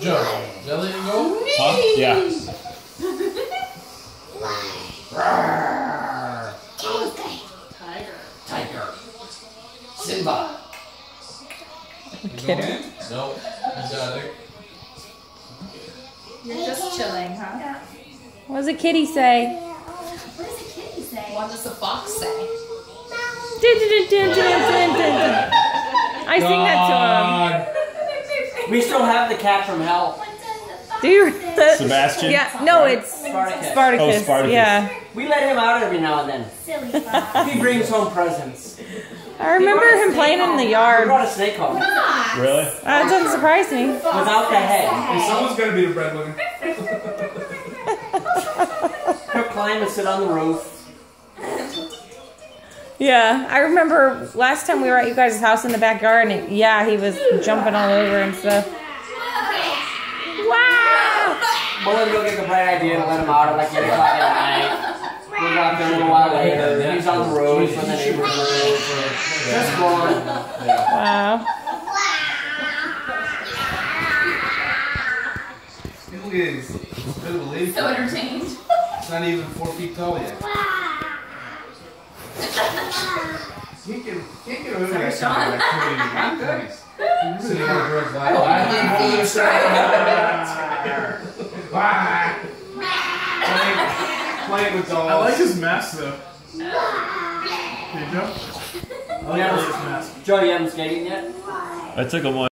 Joe, did I let you go? Huh? Yeah. Tiger. Tiger. Simba. You Kid. going in? Nope. You got it. You're just chilling, huh? Yeah. What does a kitty say? What does a kitty say? What does the fox say? I sing that God. We still have the cat from hell. What does the fox to him. Do you? Sebastian? Yeah. No, it's Spartacus. Spartacus. Oh, Spartacus. Yeah. We let him out every now and then. Silly fox. He brings home presents. I remember him playing in the We yard. brought a snake home Really? Uh, that doesn't surprise me. without the head. Hey, someone's got to be the breadwinner. He'll climb and sit on the roof. Yeah, I remember last time we were at you guys' house in the backyard, and yeah, he was jumping all over and stuff. Wow! Mullen go get the bright idea to let him out at like 8 o'clock at night. We're out there a little while later. He's on the road from the neighborhood. Just gone. Wow. Look at this. Bit of a lady. So entertained. It's not even four feet tall yet. He can, he can get over that kind of activity in the twenties. Sitting on the girl's lap. Bye. Playing, playing with dolls. I like his mask though. Hey, Joe? I like Yeah. his mask. Joe, you haven't skated yet? I took him one.